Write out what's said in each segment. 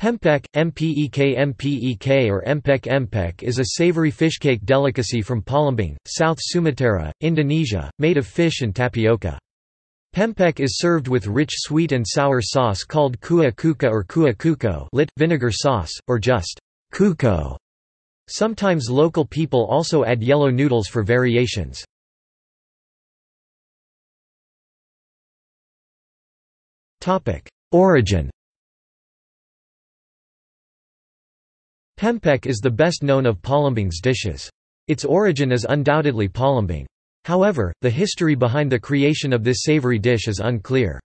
Pempek, mpek mpek or empek empek is a savory fishcake delicacy from Palembang, South Sumatra, Indonesia, made of fish and tapioca. Pempek is served with rich sweet and sour sauce called kuah cuka or kuah cuko lit, vinegar sauce, or just cuko. Sometimes local people also add yellow noodles for variations. Origin Pempek is the best known of Palembang's dishes. Its origin is undoubtedly Palembang. However, the history behind the creation of this savory dish is unclear.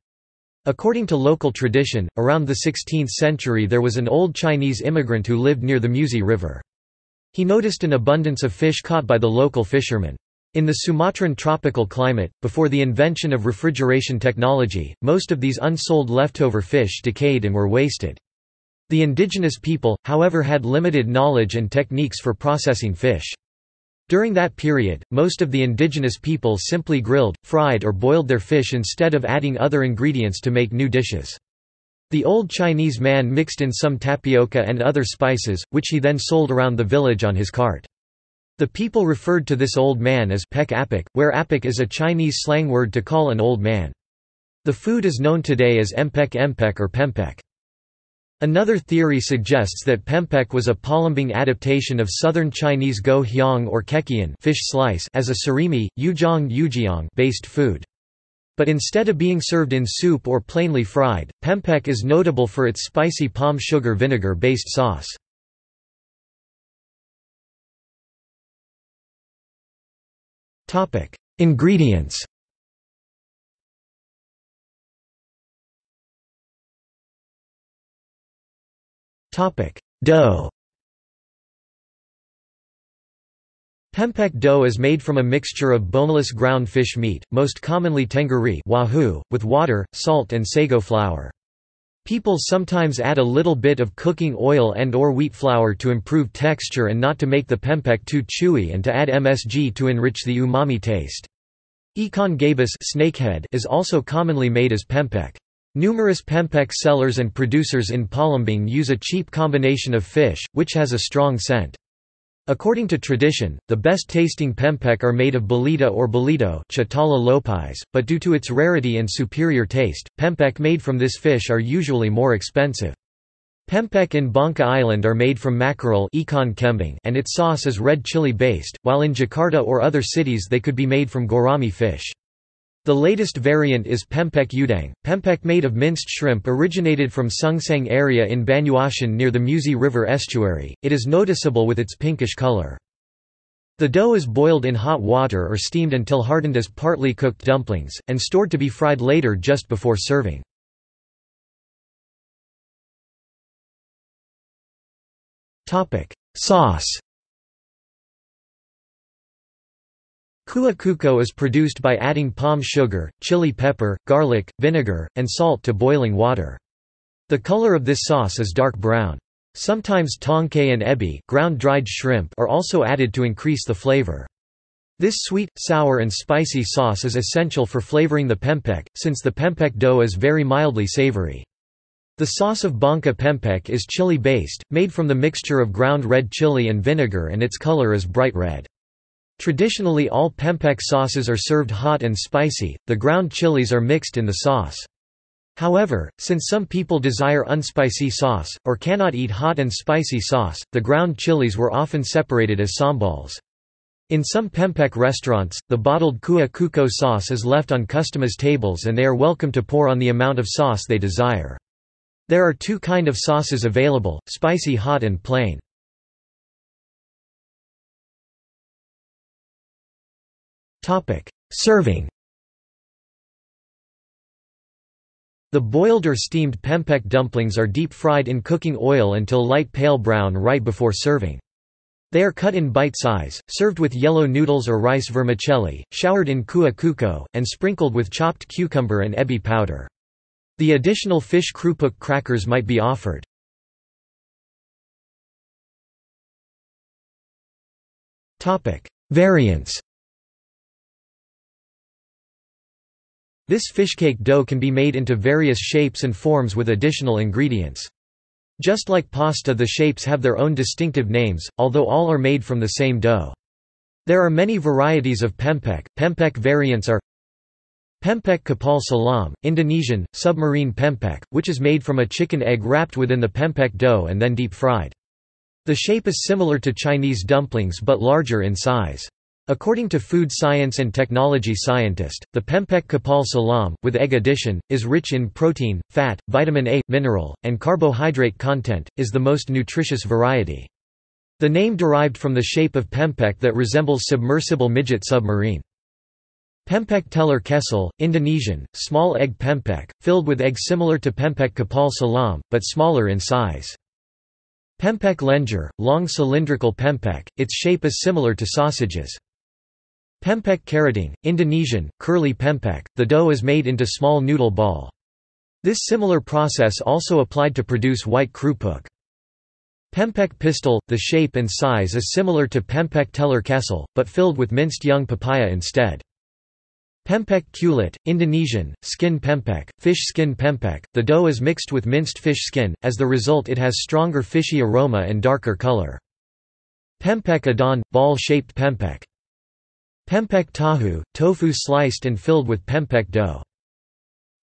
According to local tradition, around the 16th century there was an old Chinese immigrant who lived near the Musi River. He noticed an abundance of fish caught by the local fishermen. In the Sumatran tropical climate, before the invention of refrigeration technology, most of these unsold leftover fish decayed and were wasted. The indigenous people, however had limited knowledge and techniques for processing fish. During that period, most of the indigenous people simply grilled, fried or boiled their fish instead of adding other ingredients to make new dishes. The old Chinese man mixed in some tapioca and other spices, which he then sold around the village on his cart. The people referred to this old man as pek apek, where apek is a Chinese slang word to call an old man. The food is known today as empek empek or pempek. Another theory suggests that pempek was a Palembang adaptation of southern Chinese go hyang or kekian fish slice as a surimi, yujiang yujiang based food. But instead of being served in soup or plainly fried, pempek is notable for its spicy palm sugar vinegar-based sauce. Ingredients Dough Pempek dough is made from a mixture of boneless ground fish meat, most commonly tenggiri wahoo, with water, salt and sago flour. People sometimes add a little bit of cooking oil and or wheat flour to improve texture and not to make the pempek too chewy and to add MSG to enrich the umami taste. Ikan gabus snakehead is also commonly made as pempek. Numerous pempek sellers and producers in Palembang use a cheap combination of fish, which has a strong scent. According to tradition, the best-tasting pempek are made of belida or belito Chitala lopis, but due to its rarity and superior taste, pempek made from this fish are usually more expensive. Pempek in Bangka Island are made from mackerel and its sauce is red chili based, while in Jakarta or other cities they could be made from gourami fish. The latest variant is pempek udang. Pempek made of minced shrimp originated from Sungsang area in Banyuasin near the Musi River estuary. It is noticeable with its pinkish color. The dough is boiled in hot water or steamed until hardened as partly cooked dumplings, and stored to be fried later just before serving. Sauce Kuah cuko is produced by adding palm sugar, chili pepper, garlic, vinegar, and salt to boiling water. The color of this sauce is dark brown. Sometimes tongcai and ebi ground dried shrimp are also added to increase the flavor. This sweet, sour and spicy sauce is essential for flavoring the pempek, since the pempek dough is very mildly savory. The sauce of Bangka pempek is chili-based, made from the mixture of ground red chili and vinegar and its color is bright red. Traditionally all pempek sauces are served hot and spicy, the ground chilies are mixed in the sauce. However, since some people desire unspicy sauce, or cannot eat hot and spicy sauce, the ground chilies were often separated as sambals. In some Pempek restaurants, the bottled kuah cuko sauce is left on customers' tables and they are welcome to pour on the amount of sauce they desire. There are two kind of sauces available, spicy hot and plain. Serving The boiled or steamed pempek dumplings are deep-fried in cooking oil until light pale brown right before serving. They are cut in bite size, served with yellow noodles or rice vermicelli, showered in kuah cuko, and sprinkled with chopped cucumber and ebi powder. The additional fish krupuk crackers might be offered. Variants This fishcake dough can be made into various shapes and forms with additional ingredients. Just like pasta the shapes have their own distinctive names, although all are made from the same dough. There are many varieties of pempek. Pempek variants are Pempek kapal salam, Indonesian, submarine pempek, which is made from a chicken egg wrapped within the pempek dough and then deep fried. The shape is similar to Chinese dumplings but larger in size. According to food science and technology scientist, the Pempek Kapal Salam, with egg addition, is rich in protein, fat, vitamin A, mineral, and carbohydrate content, is the most nutritious variety. The name derived from the shape of Pempek that resembles submersible midget submarine. Pempek telur kecil, Indonesian, small egg pempek, filled with egg similar to Pempek Kapal Salam, but smaller in size. Pempek lenjer, long cylindrical pempek, its shape is similar to sausages. Pempek keriting, Indonesian, curly pempek, the dough is made into small noodle ball. This similar process also applied to produce white krupuk. Pempek pistol, the shape and size is similar to Pempek telur kecil, but filled with minced young papaya instead. Pempek kulit, Indonesian, skin pempek, fish skin pempek, the dough is mixed with minced fish skin, as the result it has stronger fishy aroma and darker color. Pempek adon, ball-shaped pempek. Pempek tahu, tofu sliced and filled with pempek dough.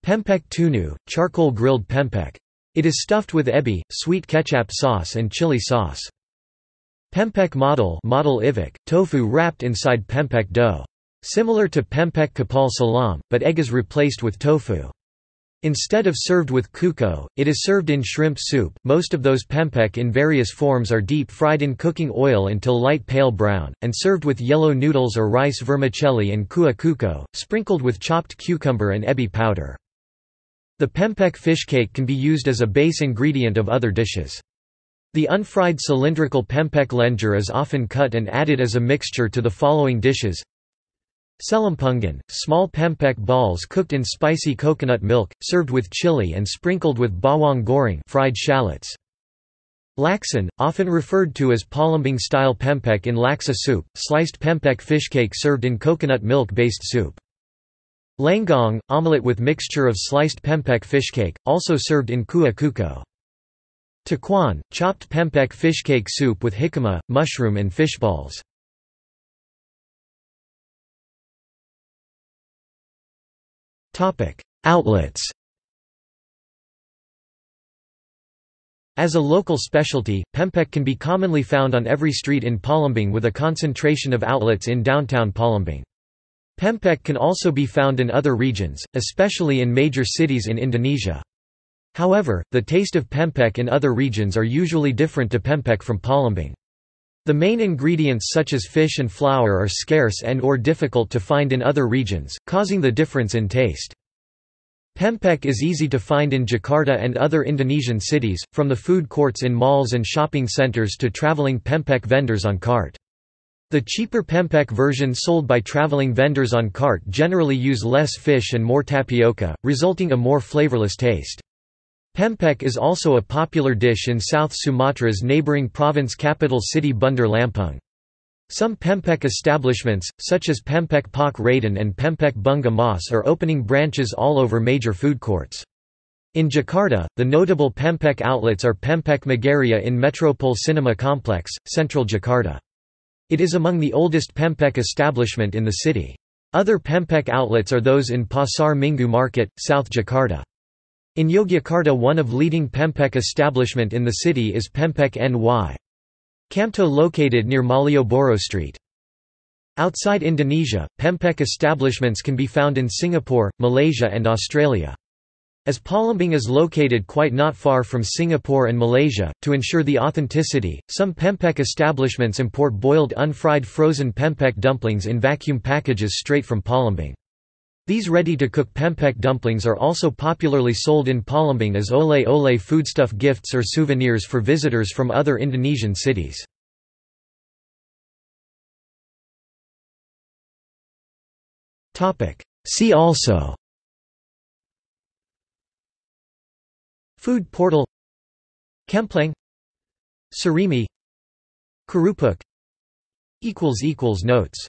Pempek tunu, charcoal grilled pempek. It is stuffed with ebi, sweet ketchup sauce and chili sauce. Pempek model, model ivik, tofu wrapped inside pempek dough. Similar to pempek kapal salam, but egg is replaced with tofu. Instead of served with cuko, it is served in shrimp soup. Most of those pempek in various forms are deep fried in cooking oil until light pale brown, and served with yellow noodles or rice vermicelli and kuah cuko, sprinkled with chopped cucumber and ebi powder. The pempek fish cake can be used as a base ingredient of other dishes. The unfried cylindrical pempek lenjer is often cut and added as a mixture to the following dishes Selimpungan, small pempek balls cooked in spicy coconut milk, served with chili and sprinkled with bawang goreng fried shallots. Laksan, often referred to as Palembang-style pempek in laksa soup, sliced pempek fish cake served in coconut milk-based soup. Lenggong, omelette with mixture of sliced pempek fish cake, also served in kuah cuko. Tekwan, chopped pempek fish cake soup with jicama, mushroom and fish balls. Outlets As a local specialty, Pempek can be commonly found on every street in Palembang with a concentration of outlets in downtown Palembang. Pempek can also be found in other regions, especially in major cities in Indonesia. However, the taste of Pempek in other regions are usually different to Pempek from Palembang. The main ingredients such as fish and flour are scarce and or difficult to find in other regions, causing the difference in taste. Pempek is easy to find in Jakarta and other Indonesian cities, from the food courts in malls and shopping centers to traveling Pempek vendors on cart. The cheaper Pempek version sold by traveling vendors on cart generally use less fish and more tapioca, resulting a more flavorless taste. Pempek is also a popular dish in South Sumatra's neighboring province capital city Bandar Lampung. Some Pempek establishments, such as Pempek Pak Raden and Pempek Bunga Mas are opening branches all over major food courts. In Jakarta, the notable Pempek outlets are Pempek Megaria in Metropole Cinema Complex, central Jakarta. It is among the oldest Pempek establishment in the city. Other Pempek outlets are those in Pasar Minggu Market, South Jakarta. In Yogyakarta one of leading Pempek establishment in the city is Pempek NY. Kamto located near Malioboro Street. Outside Indonesia, Pempek establishments can be found in Singapore, Malaysia and Australia. As Palembang is located quite not far from Singapore and Malaysia, to ensure the authenticity, some Pempek establishments import boiled unfried frozen Pempek dumplings in vacuum packages straight from Palembang. These ready-to-cook pempek dumplings are also popularly sold in Palembang as oleh-oleh foodstuff gifts or souvenirs for visitors from other Indonesian cities. See also Food portal Kemplang Surimi Kerupuk Notes